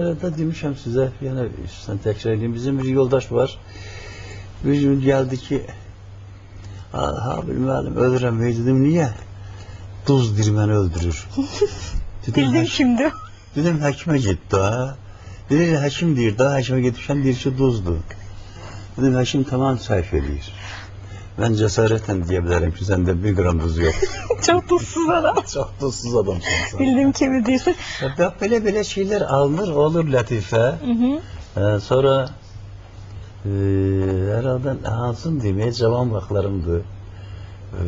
Da demişim size yani sen tekrar edeyim. Bizim bir yoldaş var. Bir gün geldi ki ha bilmem öldüremeyi dedim niye? Tuz dirmeni öldürür. dedim, Bildim şimdi. Dedim hekime git daha. Dedi hekim değil daha hekime gitmişim bir şey tuzdu. Dedim hekim tamam sayfa değil. Ben cesaretle diyebilirim ki sende bir gram duz yok. Çok tuzsuz adam. Çok tuzsuz adamsın sen. Bildim kimi değilsin. Ya böyle böyle şeyler alınır olur latife. Hı hı. Ee, sonra e, herhalde Hansın demeye cavan baklarımdı. Ee,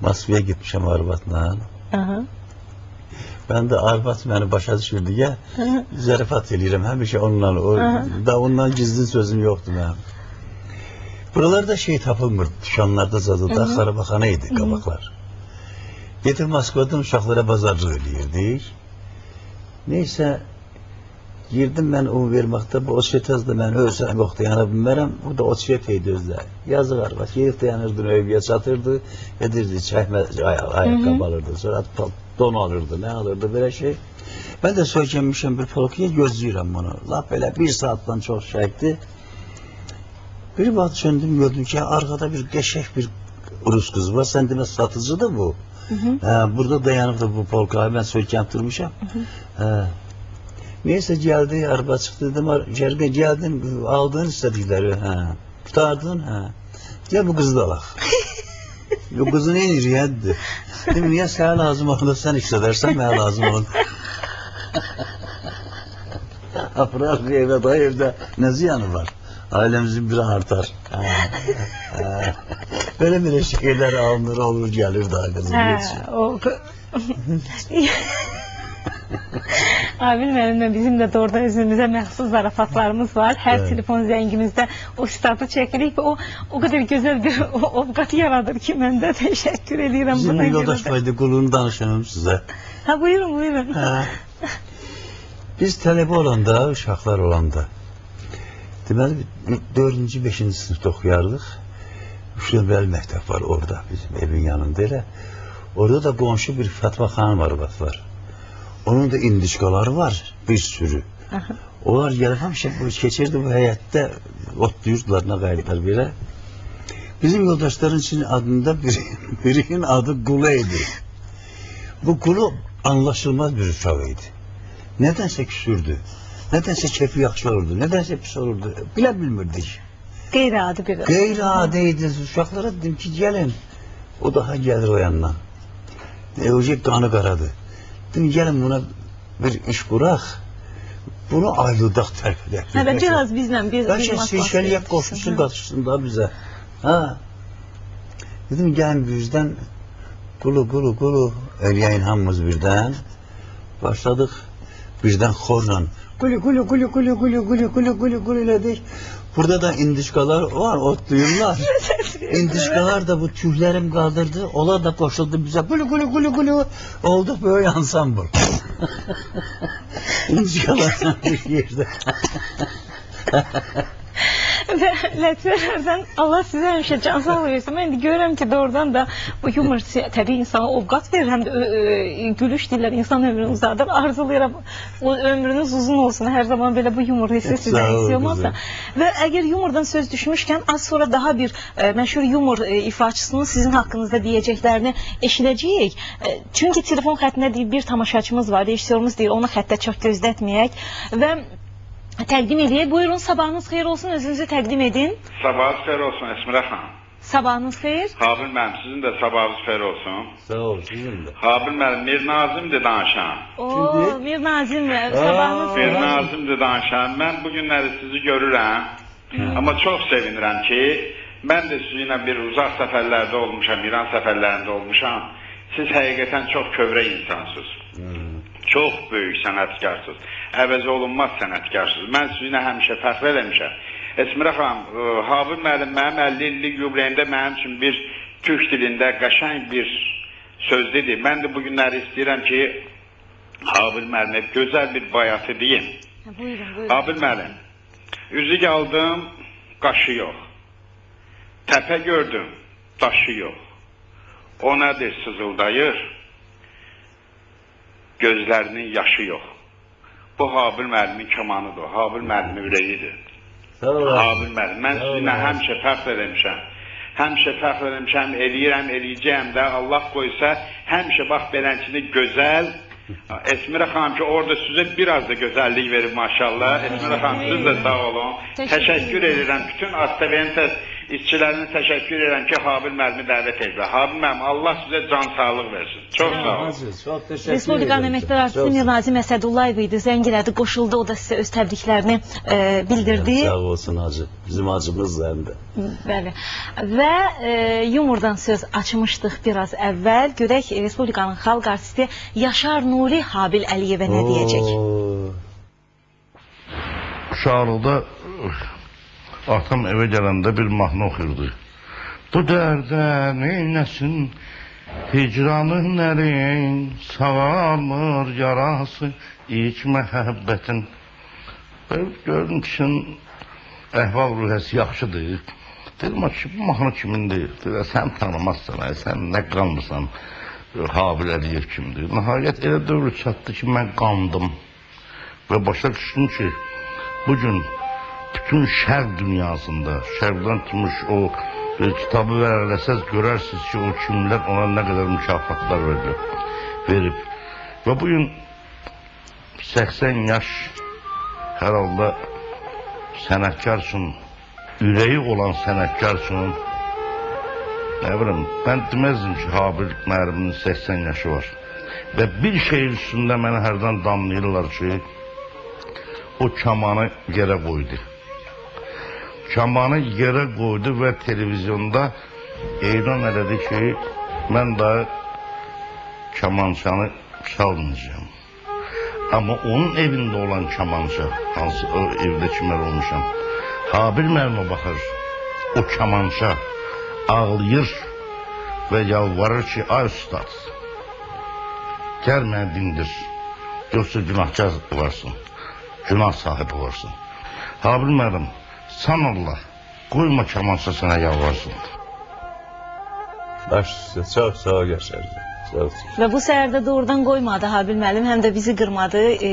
Masfiye gitmişim Arbat'la. Ben de Arbat beni başa düşürdü ya. Hı hı. Zarafat eləyirəm həmişə ondan. O, da ondan gizli sözüm yoktu benim. Buralarda şey tapılmır. Dükkanlarda, zadıda, xarabaxana idi qabaqlar. Gedir Moskvada uşaqlara bazarcıq eləyirdik. Neysə, girdim mən un verməkdə, bu oçet azdı, mən ölsəm yoxdur, yana bilmərəm, bu da oçet idi özləri. Yazıq arvaç, yerif dayanırdı, övgə çatırdı, edirdi, çəkmə, ayaqqabı alırdı, sonra don alırdı, nə alırdı, belə şey. Mən də sökənmişəm bir polokiyyə, gözləyirəm bunu. Laf belə bir saatdan çox çəkdi. Bir vaxt söndüm gördüm ki arkada bir geçek bir Rus kız var. Sen demek satıcı da bu. Hı hı. Ha, burada dayanıp da bu polkayı ben söyleyeceğim durmuşam. Ha. Neyse geldi araba çıktı dedim içeride geldin aldığın istedikleri ha. Tutardın ha. Gel bu kızı da alak. bu kızın en iri yedi. Dedim niye sana lazım olur sen hissedersen bana lazım olur. Afrar evde evde ne ziyanı var? Ailemizin biri artar. Ha, ha. Böyle böyle şeyler alınır olur gelir daha kızım Ha, o... Abi benimle bizim de doğrudan özümüze məxsus zarafatlarımız var. Her Evet. telefon zengimizde o statı çekirik ve o o kadar güzel bir ovqat yaradır ki ben de teşekkür ediyorum Bizim buna bir göre yoldaş kulunu danışanım size. Ha buyurun buyurun. Ha. Biz tələbə olanda, uşaqlar olanda deməli 4-cü, 5-ci sinifdə oxuyardıq. Şöbəli məktəb var orada bizim evin yanında elə. Orada da qonşu bir Fatma xanım arvad var. Onun da indişkaları var bir sürü. Aha. Onlar gəlib həmişə bu keçirdi bu həyətdə otlayırdılar nə qayıtlar belə. Bizim yoldaşların için adında biri, birinin adı Kulu idi. Bu Kulu anlaşılmaz bir uşaq idi. Nedense küsürdü. Nedense çefiyat sorurdu. Nedense hep sorurdu. Bile bilmirdi. Gayri adı biraz. Gayri adıydı. Uşaklara dedim ki gelin. O daha gelir o yandan. E, Ocak kanı karadı. Dedim gelin buna bir iş kurak. Bunu ayrıldak terk eder. Ha, ben biraz bizden bir Ben şimdi Seyşeli'ye koşmuşsun kaçmışsın daha bize. Ha. Dedim gelin bizden kulu kulu kulu eryayin hamımız birden. Başladık xorla qulu qulu qulu qulu qulu qulu qulu qulu qulu elədik. Burada da indişkalar var, otluyurlar. İndişkalar da bu tüylerim kaldırdı. Onlar da koşuldu bize. Gulu gulu gulu gulu. Olduk böyle ansambl. İndişkalar bir yerde. Ve Lətfələrdən Allah sizə həmişə can sağ versin. Mən indi görürəm ki, doğrudan da bu yumor si- təbii insana ovqat verir, həm də ö, ö, gülüş dillər insan ömrünü uzadır. Arzulayıram o ömrünüz uzun olsun. Hər zaman belə bu yumor hissi sizə Sağ ol hiss olmazsa. kızım. Və əgər yumordan söz düşmüşkən az sonra daha bir e, məşhur yumor e, ifaçısının sizin haqqınızda deyəcəklərini eşidəcəyik. E, çünki telefon xəttində deyir bir tamaşaçımız var, rejissorumuz deyir, onu xəttə çox gözlətməyək və təqdim edək. Buyurun, sabahınız xeyir olsun, özünüzü təqdim edin. Sabahınız xeyir olsun Esmira xanım. Sabahınız xeyir. Habil müəllim, sizin də sabahınız xeyir olsun. Sağ ol sizin de. Habil müəllim, Mir Nazimdir danışan. Oo? Mir Nazim, sabahınız Aa. Mir xeyir. Nazimdir danışan. Mən bu günləri sizi görürəm. Amma çox sevinirəm ki, mən də sizinlə bir uzaq səfərlərdə olmuşam, İran səfərlərində olmuşam. Siz həqiqətən çox kövrə insansınız. Çox böyük sənətkarsınız. Əvəz olunmaz sənətkarsınız. Mən sizinlə həmişə fəxr eləmişəm. Esmira xanım, ə, Habil müəllim mənim 50 illik yubileyimdə mənim üçün bir türk dilində qəşəng bir söz dedi. Mən də bu günləri istəyirəm ki, Habil müəllimə gözəl bir bayatı deyim. Buyurun, buyurun. Habil müəllim, üzük aldım, qaşı yox. Təpə gördüm, daşı yox. O nədir sızıldayır? Gözlərinin yaşı yox. Bu Habil müəllimin kamanıdır. Habil müəllimin ürəyidir. Habil müəllim. Mən sizinlə həmişə fəxr eləmişəm. Həmişə fəxr eləmişəm, eləyirəm, eləyəcəyəm də. Allah qoysa, həmişə bax belənçini gözəl Esmira xanım ki orada sizə biraz da gözəllik verib maşallah. Esmira xanım siz də sağ olun. Təşəkkür edirəm. Bütün Astaventes işçilərinə təşəkkür edirəm ki, Habil müəllimi dəvət ediblər. Habil müəllim, Allah sizə can sağlıq versin. Çox sağ olun. Hacı, çok teşekkür Respublikanın ederim. əməkdar artisti Nazim Əsədullayev idi. Zəng elədi, qoşuldu. O da sizə öz təbriklərini e, bildirdi. Sağ olsun hacı. Bizim hacımız hem de. Bəli. Və e, yumordan söz açmışdıq biraz əvvəl. Görək e, Respublikanın xalq artisti Yaşar Nuri Habil Əliyevə nə deyəcək? Oo. Atam evə gələndə bir mahnı oxuyurdu. Bu dərdə neynəsin hicranın nərin sağalmır yarası ilk məhəbbətin. Ben gördüm kişinin əhval ruhiyyəsi yaxşıdır. Dedim ki bu mahnı kimindir? Dedi sən tanımazsan, sən nə qanmısan? Habil Əliyev kimdir? Nəhayət elə dövr çatdı ki mən qandım. Və başa düşdüm ki bugün bütün şərq dünyasında şərqdən tutmuş o e, kitabı verərsəz görərsiniz ki o kimlər ona nə qədər mükafatlar verib. verib. Və bugün 80 yaş hər halda sənətkar üçün ürəyi olan sənətkar üçün nə bilim mən deməzdim ki Habil müəllimin 80 yaşı var. Və bir şey üstündə məni hərdən damlayırlar ki o kamanı yerə qoydu. Kamanı yerə qoydu və televizyonda elan elədi ki, mən də kamançanı çalmayacağam. Amma onun evində olan kamança, hansı o evdə kimlər olmuşam, Habil müəllimə baxır, o kamança ağlayır və yalvarır ki, ay ustad, gəl məni dindir, yoxsa günahkar varsın günah sahibi olursun. Habil müəllim, sən Allah, qoyma kamansa sənə yalvarsın. Baş üstə. Çok sağ ol Yaşar. Çok sağ ol. Və bu səhərdə doğrudan qoymadı Habil müəllim, həm də bizi qırmadı. E,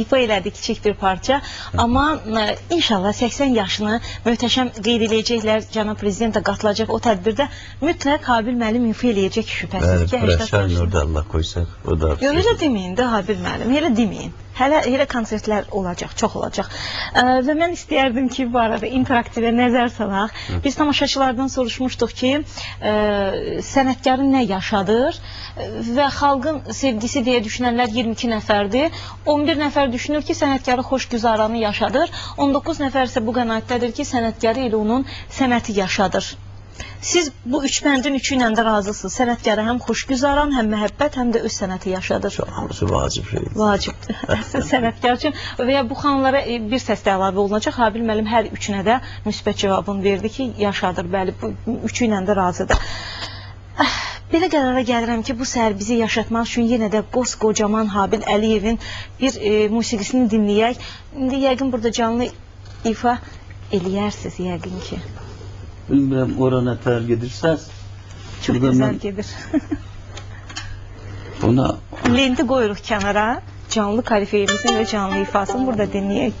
ifa elədi kiçik bir parça. Amma e, inşallah 80 yaşını möhtəşəm qeyd eləyəcəklər. Cənab prezident də qatılacaq o tədbirdə mütləq Habil müəllim ifa eləyəcək şübhəsiz Ben ki, 80 Yaşar yaşında. Nur'da Allah koysak o da. Yox, elə deməyin də Habil müəllim, elə deməyin. Hələ elə konsertlər olacaq, çox olacaq. Ə, və mən istəyərdim ki, bu arada interaktivə nəzər salaq. Biz tamaşaçılardan soruşmuşduq ki, ə, sənətkarın nə yaşadır və xalqın sevgisi deyə düşünənlər 22 nəfərdir. 11 nəfər düşünür ki, sənətkarı xoşgüzaranı yaşadır. 19 nəfər isə bu qənaətdədir ki, sənətkarı elə onun sənəti yaşadır. Siz bu üç bəndin üçü ilə də razısınız. Sənətkarı həm xoşgüzaran, həm məhəbbət, həm də öz sənəti yaşadır. Hamısı vacip şey. Vacibdir. Sənətkar üçün və ya bu xanımlara e, bir səs də əlavə olunacaq. Habil müəllim hər üçünə də müsbət cavabını verdi ki, yaşadır. Bəli, bu üçü ilə də razıdır. Ah, Belə qərara gəlirəm ki, bu səhər bizi yaşatmaq üçün yenə də qos qocaman Habil Əliyevin bir e, musiqisini dinləyək. İndi yəqin burada canlı ifa eləyərsiniz yəqin ki. Bilmirəm ora nə tər gedirsəz. Çox Burada gözəl mən gedir. Ona Lenti qoyuruq kənara. Canlı kalifeyimizin və canlı ifasını burada dinləyək.